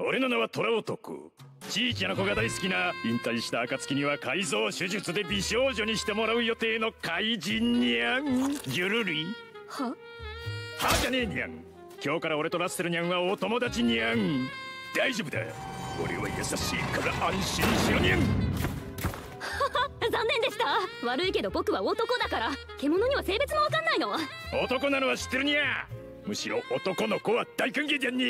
俺の名は虎男。ちいちゃな子が大好きな引退した暁には改造手術で美少女にしてもらう予定の怪人にゃんジュルリ。は？はじゃねえにゃん今日から俺とラッセルにゃんはお友達にゃん大丈夫だ。俺は優しいから安心しろにゃん残念でした。悪いけど僕は男だから。獣には性別もわかんないの。男なのは知ってるにゃむしろ男の子は大歓迎じゃんに